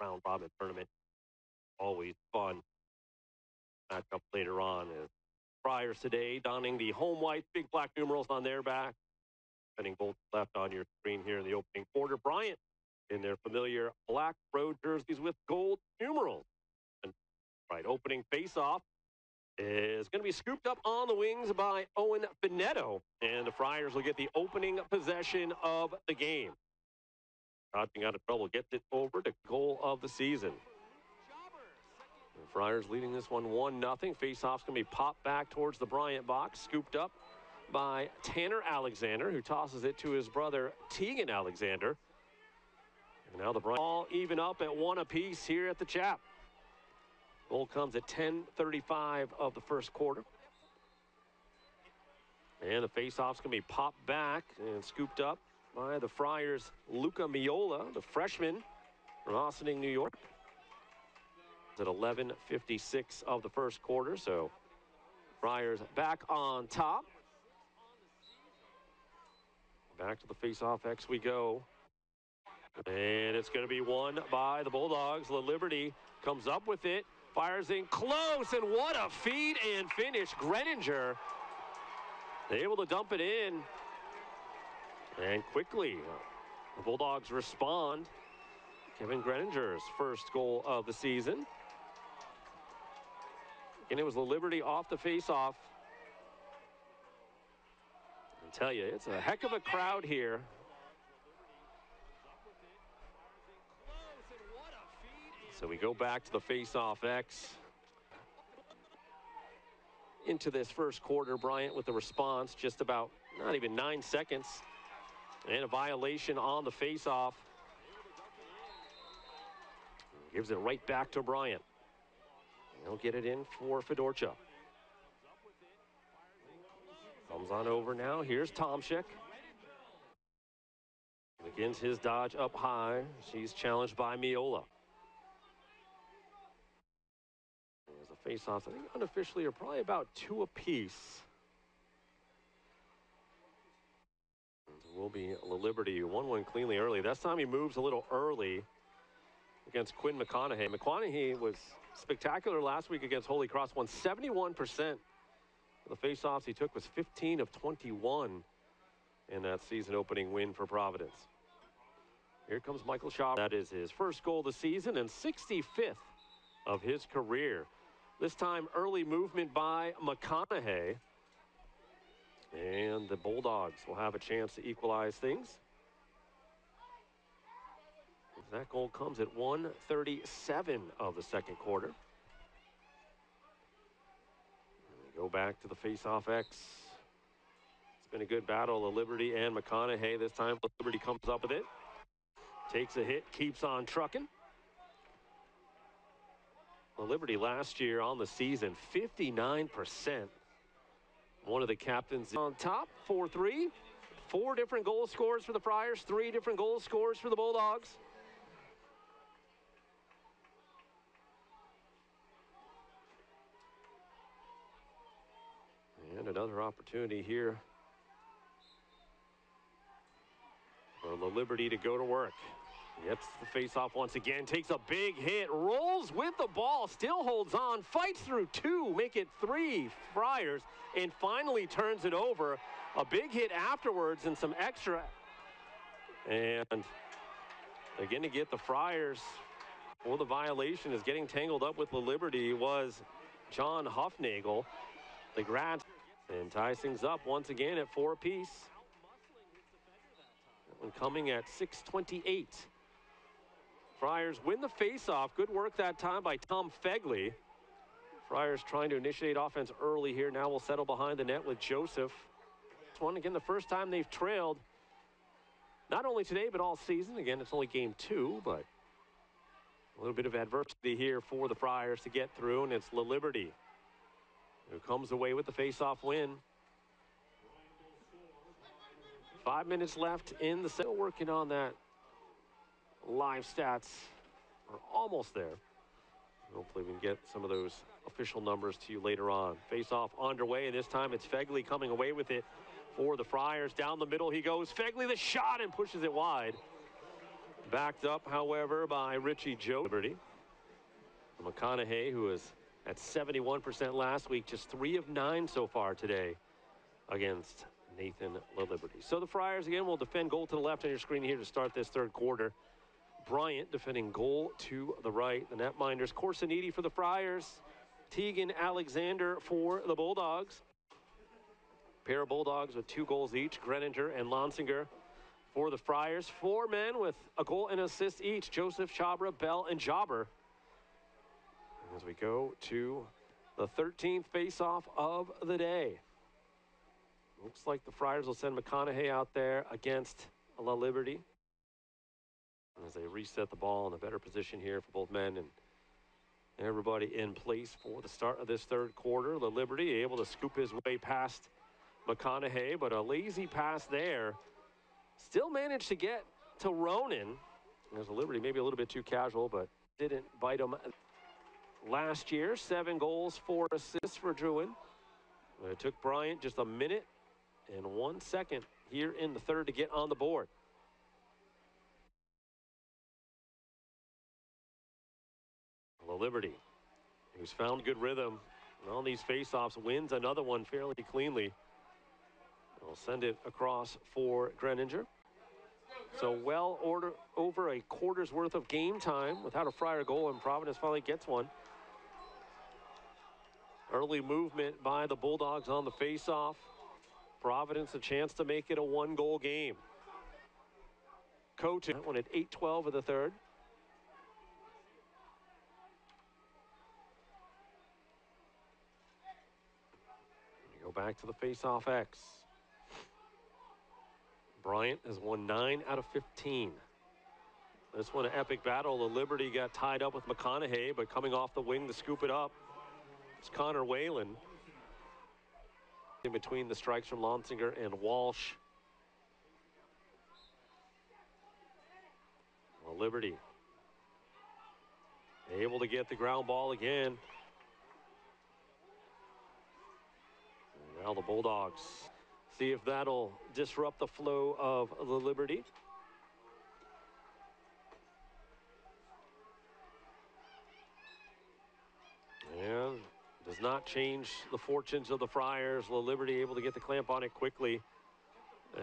round robin tournament. Always fun. Matchup later on is Friars today donning the home white, big black numerals on their back. Spending both left on your screen here in the opening quarter. Bryant in their familiar black road jerseys with gold numerals. And right, opening face-off is going to be scooped up on the wings by Owen Finetto, and the Friars will get the opening possession of the game. Dodging out of trouble, gets it over to goal of the season. The Friars leading this one 1 0. Face-off's going to be popped back towards the Bryant box, scooped up by Tanner Alexander, who tosses it to his brother Tegan Alexander. And now the Bryant all even up at one apiece here at the Chap. Goal comes at 10:35 of the first quarter. And the face-off's going to be popped back and scooped up by the Friars' Luca Meola, the freshman from Ossining, New York. It's at 11:56 of the first quarter, so Friars back on top. Back to the face-off X we go. And it's going to be won by the Bulldogs. Laliberte comes up with it, fires in close, and what a feed and finish. Greninger able to dump it in. And quickly, the Bulldogs respond. Kevin Greninger's first goal of the season. And it was the Liberty off the face-off. I tell you, it's a heck of a crowd here. So we go back to the face-off X. Into this first quarter, Bryant with the response, just about not even nine seconds. And a violation on the face-off. Gives it right back to Bryant. He'll get it in for Fedorcha. Comes on over now. Here's Tomchik. Begins his dodge up high. She's challenged by Meola. There's the face-offs. I think unofficially are probably about two apiece. Will be Liberty 1-1 cleanly early. That's time he moves a little early against Quinn McConnaughey. McConnaughey was spectacular last week against Holy Cross. Won 71%. The face-offs he took was 15 of 21 in that season opening win for Providence. Here comes Michael Shaw. That is his first goal of the season and 65th of his career. This time early movement by McConnaughey. And the Bulldogs will have a chance to equalize things. That goal comes at 137 of the second quarter. Go back to the face-off X. It's been a good battle of Liberty and McConnaughey. This time Liberty comes up with it. Takes a hit, keeps on trucking. Well, Liberty last year on the season, 59%. One of the captains on top, 4-3. Four different goal scores for the Friars, three different goal scores for the Bulldogs. And another opportunity here for the Liberty to go to work. Gets the face-off once again, takes a big hit, rolls with the ball, still holds on, fights through two, make it three Friars, and finally turns it over. A big hit afterwards and some extra. And again to get the Friars for the violation is getting tangled up with the Liberty was John Huffnagel. The grad and ties things up once again at four apiece. And coming at 628. Friars win the faceoff. Good work that time by Tom Fegley. Friars trying to initiate offense early here. Now we'll settle behind the net with Joseph. This one again, the first time they've trailed. Not only today, but all season. Again, it's only game two, but a little bit of adversity here for the Friars to get through, and it's Laliberte who comes away with the faceoff win. Five minutes left in the set. Working on that live stats. We're almost there. Hopefully we can get some of those official numbers to you later on. Face-off underway, and this time it's Fegley coming away with it for the Friars. Down the middle he goes. Fegley the shot and pushes it wide. Backed up, however, by Richie Joe Liberty. McConnaughey, who was at 71% last week, just three of nine so far today against Nathan Laliberte. So the Friars again will defend goal to the left on your screen here to start this third quarter. Bryant defending goal to the right. The netminders, Corsiniti for the Friars. Tegan Alexander for the Bulldogs. Pair of Bulldogs with two goals each, Greninger and Lonsinger for the Friars. Four men with a goal and assist each, Joseph, Chabra, Bell, and Jobber. As we go to the 13th face-off of the day. Looks like the Friars will send McConnaughey out there against Laliberte. As they reset the ball in a better position here for both men and everybody in place for the start of this third quarter. The Liberty able to scoop his way past McConnaughey, but a lazy pass there. Still managed to get to Ronan. There's a Liberty, maybe a little bit too casual, but didn't bite him last year. Seven goals, four assists for Drouin. It took Bryant just a minute and one second here in the third to get on the board. Liberty, who's found good rhythm And on these faceoffs, wins another one fairly cleanly. They'll send it across for Greninger. So well order over a quarter's worth of game time without a Friar goal, and Providence finally gets one. Early movement by the Bulldogs on the faceoff. Providence a chance to make it a one-goal game. Coach one at 8-12 of the third. Go back to the faceoff X. Bryant has won 9 out of 15. This one an epic battle. The Liberty got tied up with McConnaughey, but coming off the wing to scoop it up. It's Connor Whalen. In between the strikes from Lonsinger and Walsh. Well, Liberty able to get the ground ball again. Now the Bulldogs see if that'll disrupt the flow of the Liberty. And does not change the fortunes of the Friars. Laliberte able to get the clamp on it quickly.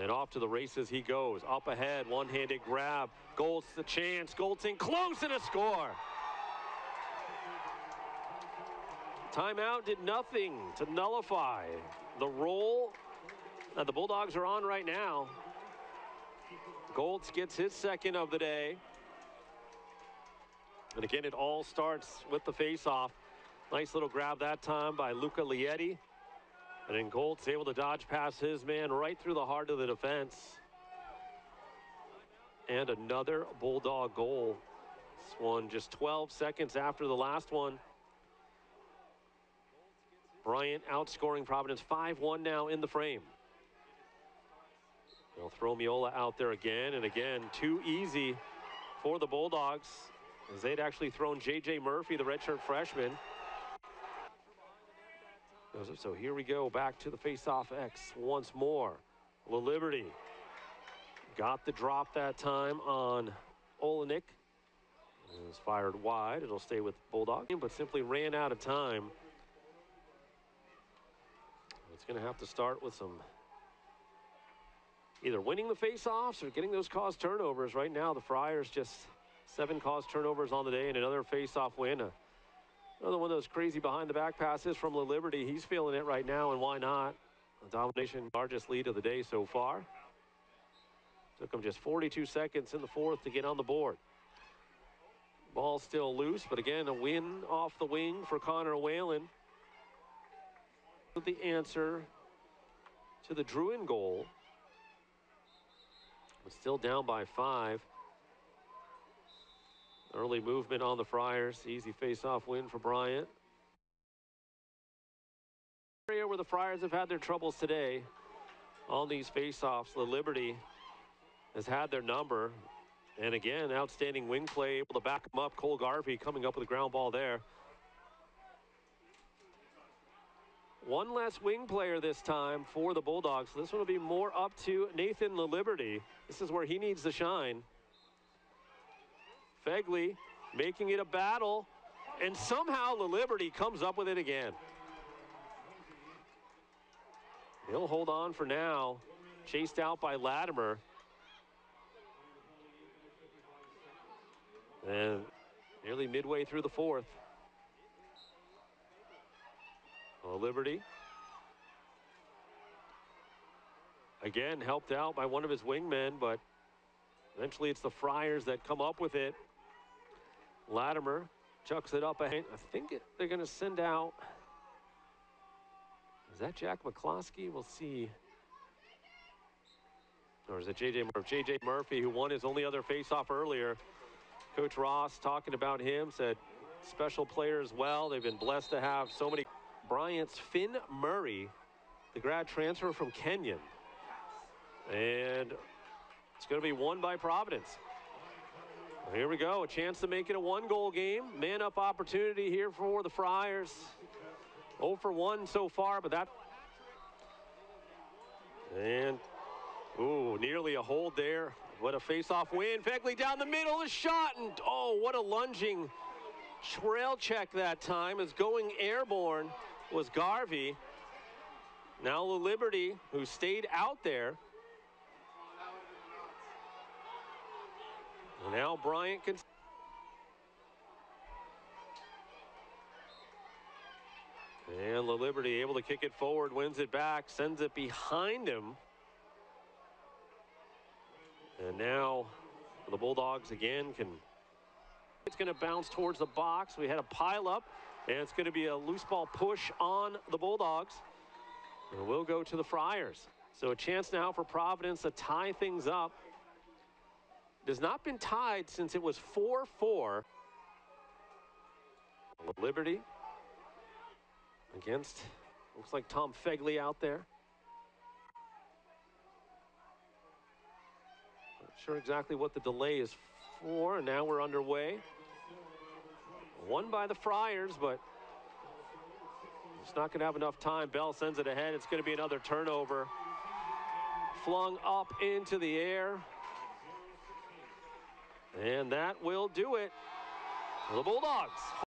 And off to the races he goes. Up ahead, one-handed grab. Golds the chance. Goltz in close and a score. Timeout did nothing to nullify the roll that the Bulldogs are on right now. Goltz gets his second of the day. And again, it all starts with the face-off. Nice little grab that time by Luca Lietti. And then Goltz able to dodge past his man right through the heart of the defense. And another Bulldog goal. This one just 12 seconds after the last one. Bryant outscoring Providence 5-1 now in the frame. They'll throw Meola out there again and again. Too easy for the Bulldogs as they'd actually thrown J.J. Murphy, the redshirt freshman, so here we go back to the face-off X once more. Laliberte got the drop that time on Olenek. It was fired wide. It'll stay with Bulldog, but simply ran out of time. It's going to have to start with some either winning the face-offs or getting those cause turnovers. Right now, the Friars just seven cause turnovers on the day and another face-off win. Uh, another one of those crazy behind the back passes from Laliberte. He's feeling it right now, and why not? A domination, largest lead of the day so far. Took him just 42 seconds in the fourth to get on the board. Ball still loose, but again, a win off the wing for Connor Whalen. The answer to the Drouin goal. But still down by five. Early movement on the Friars. Easy face-off win for Bryant. Area where the Friars have had their troubles today on these face-offs. The Liberty has had their number. And again, outstanding wing play, able to back them up. Cole Garvey coming up with a ground ball there. One less wing player this time for the Bulldogs. This one will be more up to Nathan Laliberte. This is where he needs to shine. Fegley making it a battle, and somehow the Liberty comes up with it again. He'll hold on for now. Chased out by Latimer. And nearly midway through the fourth. Well, Liberty. Again, helped out by one of his wingmen, but eventually it's the Friars that come up with it. Latimer chucks it up ahead. I think it, they're going to send out. Is that Jack McCloskey? We'll see. Or is it J.J. Murphy? J.J. Murphy, who won his only other faceoff earlier. Coach Ross talking about him, said special player as well. They've been blessed to have so many. Bryant's Finn Murray, the grad transfer from Kenyon. And it's going to be won by Providence. Here we go. A chance to make it a one goal game. Man up opportunity here for the Friars. 0 for 1 so far, but that. And, ooh, nearly a hold there. What a face-off win. Fegley down the middle, the shot, and oh, what a lunging trail check that time as going airborne was Garvey. Now Liberty, who stayed out there. Now Bryant can. And the Liberty able to kick it forward, wins it back, sends it behind him. And now the Bulldogs again can. It's going to bounce towards the box. We had a pile up, and it's going to be a loose ball push on the Bulldogs. And we'll go to the Friars. So a chance now for Providence to tie things up. It has not been tied since it was 4 4. Liberty against, looks like Tom Fegley out there. Not sure exactly what the delay is for, and now we're underway. Won by the Friars, but it's not going to have enough time. Bell sends it ahead. It's going to be another turnover. Flung up into the air. And that will do it. For the Bulldogs